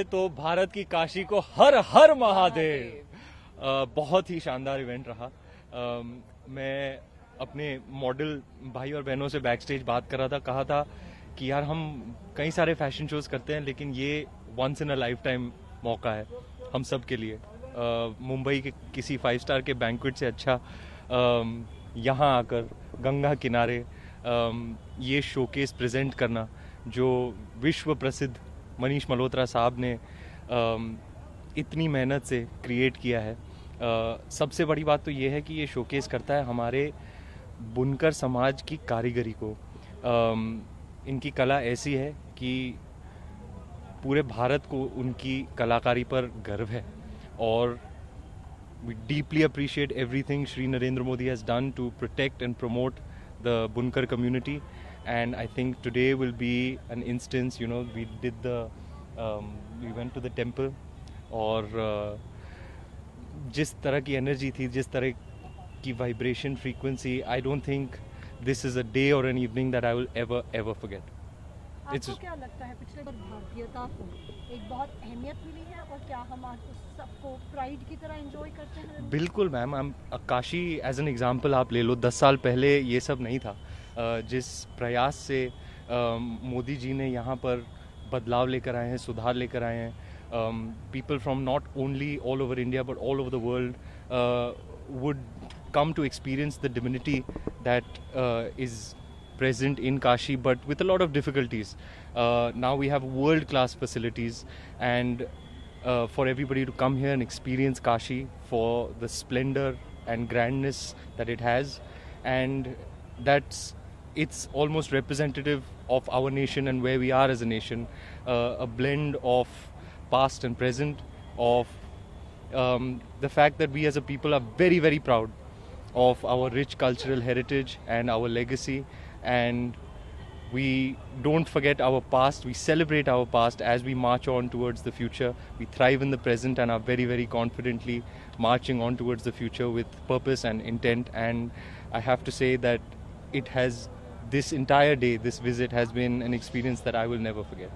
तो भारत की काशी को हर हर महादेव। बहुत ही शानदार इवेंट रहा। अ, मैं अपने मॉडल भाई और बहनों से बैक स्टेज बात कर रहा था कहा था कि यार हम कई सारे फ़ैशन शोज़ करते हैं लेकिन ये once in a lifetime मौका है हम सब के लिए। मुंबई के किसी फाइव स्टार के बैंकुट से अच्छा यहाँ आकर गंगा किनारे अम, ये शोकेस प्रेजेंट करना जो विश्व प्रसिद्ध मनीष मल्होत्रा साहब ने इतनी मेहनत से क्रिएट किया है सबसे बड़ी बात तो ये है कि ये शोकेस करता है हमारे बुनकर समाज की कारीगरी को इनकी कला ऐसी है कि पूरे भारत को उनकी कलाकारी पर गर्व है और we deeply appreciate everything Sri Narendra Modi has done to protect and promote the Bunkar community. And I think today will be an instance, you know, we did the, um, we went to the temple और uh, जिस तरह की energy थी जिस तरह की vibration frequency I don't think this is a day और an evening that I will ever ever forget आपको क्या लगता है पिछले बार भारतीयता को एक बहुत अहमियत मिली है और क्या हम आज उस सबको प्राइड की तरह एंजॉय करते हैं? बिल्कुल मैम हम काशी एज एन एग्जांपल आप ले लो दस साल पहले ये सब नहीं था। जिस प्रयास से मोदी जी ने यहाँ पर बदलाव लेकर आए हैं, सुधार लेकर आए हैं। People from not only all over India but all over the world would come to experience the divinity that is present in Kashi but with a lot of difficulties now we have world class facilities and for everybody to come here and experience Kashi for the splendour and grandness that it has and that's it's almost representative of our nation and where we are as a nation, uh, a blend of past and present, of um, the fact that we as a people are very very proud of our rich cultural heritage and our legacy. And we don't forget our past. We celebrate our past as we march on towards the future. We thrive in the present and are very very confidently marching on towards the future with purpose and intent. And i have to say that it has this entire day this visit has been an experience that i will never forget.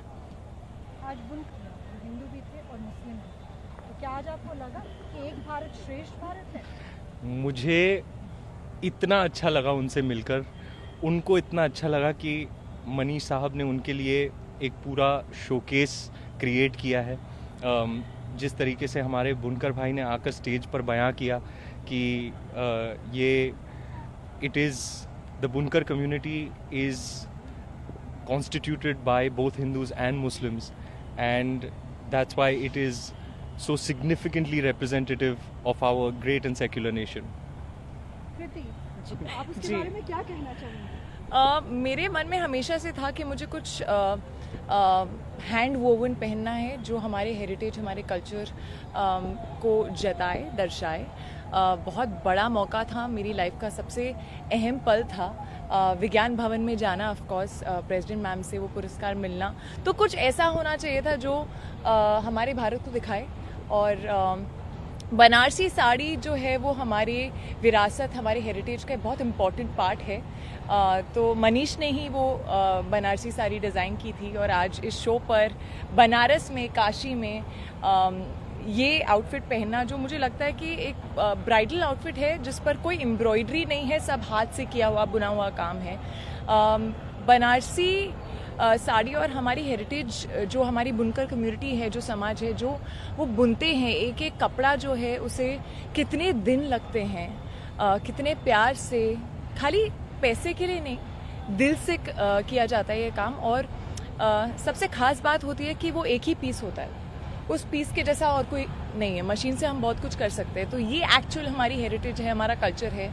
तो मुझे इतना अच्छा लगा उनसे मिलकर। उनको इतना अच्छा लगा कि मनीष साहब ने उनके लिए एक पूरा शोकेस क्रिएट किया है। जिस तरीके से हमारे बुनकर भाई ने आकर स्टेज पर बयां किया कि ये it is the bunkar community is constituted by both Hindus and Muslims, and that's why it is so significantly representative of our great and secular nation. आप उसके जी। बारे में क्या कहना चाहेंगे अ, मेरे मन में हमेशा से था कि मुझे कुछ हैंड वोवन पहनना है जो हमारे हेरिटेज हमारे कल्चर को जताए दर्शाए अ, बहुत बड़ा मौका था, मेरी लाइफ का सबसे अहम पल था। विज्ञान भवन में जाना ऑफ़ कोर्स प्रेसिडेंट मैम से वो पुरस्कार मिलना। तो कुछ ऐसा होना चाहिए था जो हमारे भारत को दिखाए और बनारसी साड़ी जो है वो हमारी विरासत, हमारे हेरिटेज का बहुत इंपॉर्टेंट पार्ट है। तो मनीष ने ही वो बनारसी साड़ी डिज़ाइन की थी और आज इस शो पर, बनारस में, काशी में ये आउटफिट पहनना जो मुझे लगता है कि एक ब्राइडल आउटफिट है, जिस पर कोई एम्ब्रॉयडरी नहीं है, सब हाथ से किया हुआ, बुना हुआ काम है। बनारसी साड़ी और हमारी हेरिटेज जो हमारी बुनकर कम्युनिटी है, जो समाज है, जो वो बुनते हैं, एक एक कपड़ा जो है, उसे कितने दिन लगते हैं कितने प्यार से, खाली पैसे के लिए नहीं, दिल से किया जाता है ये काम। और सबसे खास बात होती है कि वो एक ही पीस होता है। उस पीस के जैसा और कोई नहीं है। मशीन से हम बहुत कुछ कर सकते हैं। तो ये एक्चुअल हमारी हेरिटेज है हमारा कल्चर है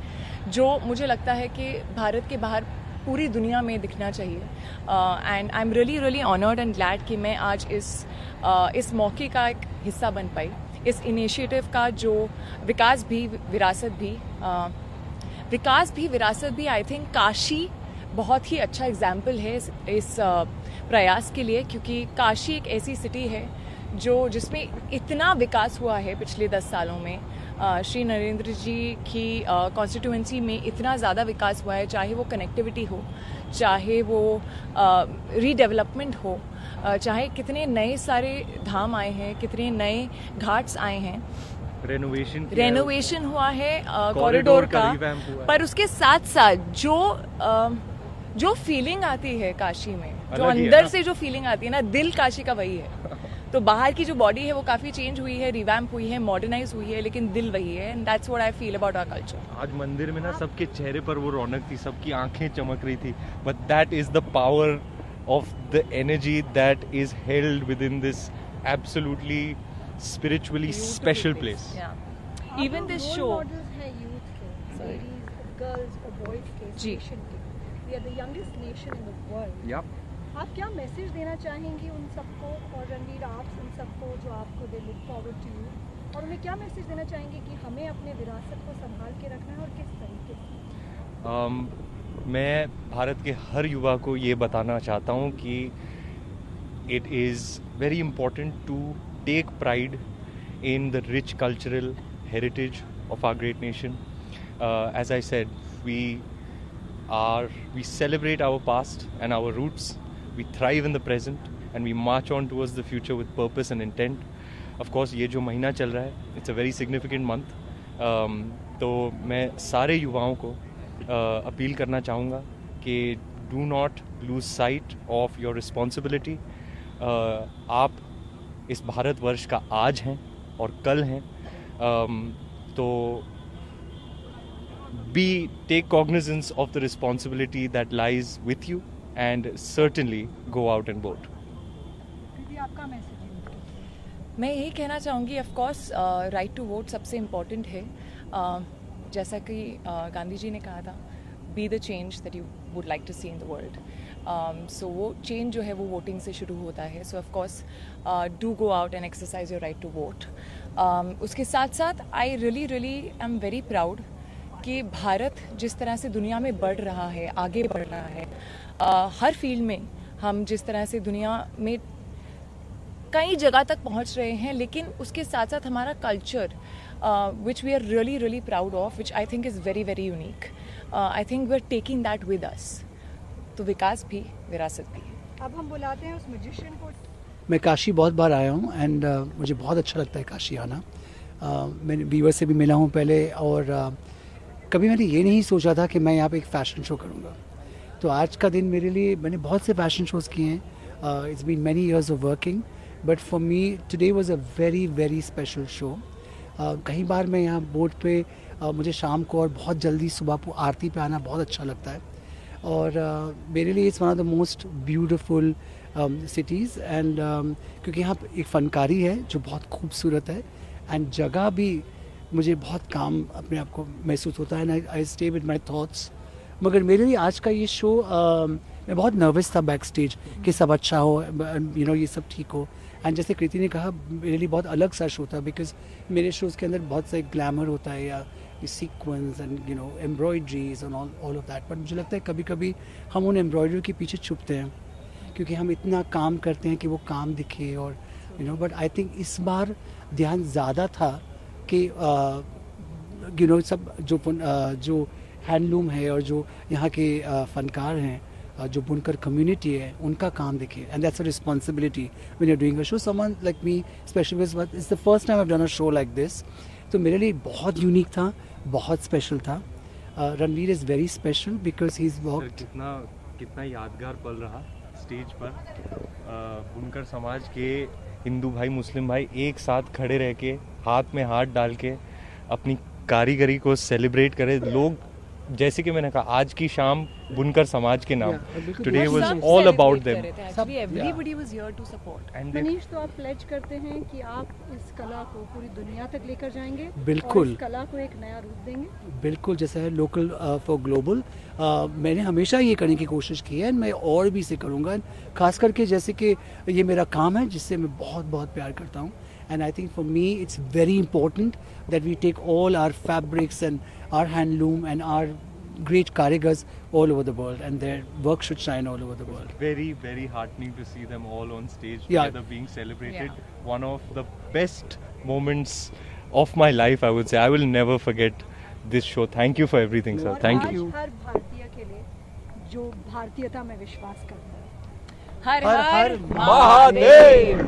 जो मुझे लगता है कि भारत के बाहर पूरी दुनिया में दिखना चाहिए। And I am really really honoured and glad कि मैं आज इस uh, इस मौके का एक हिस्सा बन पाई। इस इनिशिएटिव का जो विकास भी विरासत भी uh, विकास भी विरासत भी आई थिंक काशी बहुत ही अच्छा एग्ज़ाम्पल है इस, इस अ, प्रयास के लिए क्योंकि काशी एक ऐसी सिटी है जो जिसमें इतना विकास हुआ है पिछले दस सालों में श्री नरेंद्र जी की कॉन्स्टिट्यूंसी में इतना ज़्यादा विकास हुआ है चाहे वो कनेक्टिविटी हो चाहे वो रीडेवलपमेंट हो चाहे कितने नए सारे धाम आए हैं कितने नए घाट्स आए हैं। रेनोवेशन रेनोवेशन हुआ है कॉरिडोर का पर उसके साथ साथ जो अ, जो फीलिंग आती है काशी में जो अंदर से जो फीलिंग आती है ना दिल काशी का वही है। तो बाहर की जो बॉडी है वो काफ़ी चेंज हुई है रिवैम्प हुई है मॉडर्नाइज हुई है लेकिन दिल वही है and that's what I feel about our culture आज मंदिर में ना सबके चेहरे पर वो रौनक थी सबकी आँखें चमक रही थी but that is the power of the energy that is held within this absolutely spiritually special place even this show हैं जी। We are the youngest nation in the world या आप क्या मैसेज देना चाहेंगी उन सबको और रणवीर आप उन सबको जो आपको दे लुक फॉरवर्ड टू यू और उन्हें क्या मैसेज देना चाहेंगे कि हमें अपने विरासत को संभाल के रखना है और किस तरीके से um, मैं भारत के हर युवा को ये बताना चाहता हूँ कि it is very important to take pride in the rich cultural heritage of our great nation as I said, we are we celebrate our past and our roots. We thrive in the present and we march on towards the future with purpose and intent. Of course, ये जो महीना चल रहा है it's a very significant month तो मैं सारे युवाओं को अपील करना चाहूँगा कि do not lose sight of your responsibility आप इस भारतवर्ष का आज हैं और कल हैं um, तो be take cognizance of the responsibility that lies with you and certainly go out and vote. आपका मैसेज मैं यही कहना चाहूँगी of course right to vote सबसे इम्पोर्टेंट है। Uh, जैसा कि uh, गांधी जी ने कहा था be the change that you would like to see in the world so वो चेंज जो है वो वोटिंग से शुरू होता है। So of course do go out and exercise your right to vote उसके साथ साथ I really really I am very proud कि भारत जिस तरह से दुनिया में बढ़ रहा है आगे बढ़ रहा है uh, हर फ़ील्ड में हम जिस तरह से दुनिया में कई जगह तक पहुँच रहे हैं लेकिन उसके साथ साथ हमारा culture which we are really really proud of which I think is very very unique I think we are taking that with us तो विकास भी विरासत भी। अब हम बुलाते हैं उस म्यूजिशियन को। मैं काशी बहुत बार आया हूँ एंड uh, मुझे बहुत अच्छा लगता है काशी आना। uh, मैंने वीवर से भी मिला हूँ पहले और uh, कभी मैंने ये नहीं सोचा था कि मैं यहाँ पे एक फ़ैशन शो करूँगा। तो आज का दिन मेरे लिए मैंने बहुत से फ़ैशन शोज़ किए हैं। It's been many years of working but for me today was a very very special show कई बार मैं यहाँ बोट पे uh, मुझे शाम को और बहुत जल्दी सुबह को आरती पे आना बहुत अच्छा लगता है। और uh, मेरे लिए it's one of the most beautiful cities and क्योंकि यहाँ एक फनकारी है जो बहुत खूबसूरत है। एंड जगह भी मुझे बहुत काम अपने आप को महसूस होता है I stay with my thoughts मगर मेरे लिए आज का ये शो मैं बहुत नर्वस था बैक स्टेज कि सब अच्छा हो यू नो ये सब ठीक हो। एंड जैसे कृति ने कहा, मेरे लिए बहुत अलग सा शो था बिकॉज़ मेरे शोज़ के अंदर बहुत सा ग्लैमर होता है या sequins and you know embroideries and all of that but मुझे लगता है कभी कभी हम उन एम्ब्रॉयडरी के पीछे छुपते हैं क्योंकि हम इतना काम करते हैं कि वो काम दिखे और you know but I think इस बार ध्यान ज़्यादा था कि यू नो सब जो जो हैंडलूम है और जो यहाँ के फनकार हैं जो बुनकर कम्युनिटी है उनका काम दिखे। And that's a responsibility when you doing a show someone like me specially it's the first time I done a show like this तो मेरे लिए बहुत यूनिक था बहुत स्पेशल था। Ranveer is very special because he is sir walk कितना कितना यादगार पल रहा स्टेज पर। बुनकर समाज के हिंदू भाई मुस्लिम भाई एक साथ खड़े रह के हाथ में हाथ डाल के अपनी कारीगरी को सेलिब्रेट करें। लोग जैसे कि मैंने कहा आज की शाम बुनकर समाज के नाम। Today was all about them everybody was here to support and Manish तो आप प्लेज करते हैं कि आप इस कला को पूरी दुनिया तक लेकर जाएँगे बिल्कुल। और इस कला को एक नया रूप देंगे? बिल्कुल जैसा है लोकल फॉर ग्लोबल मैंने हमेशा ये करने की कोशिश की है मैं और भी इसे करूँगा। खास करके जैसे कि ये मेरा काम है जिससे मैं बहुत बहुत प्यार करता हूँ। And I think for me it's very important that we take all our fabrics and our handloom and our great karigars all over the world and their work should shine all over the world very very heartening to see them all on stage Yeah. together being celebrated one of the best moments of my life. I would say I will never forget this show. Thank you for everything, sir. और Thank आज you. हर भारतीय के लिए जो भारतीयता में विश्वास करता है हर हर हर हर महादेव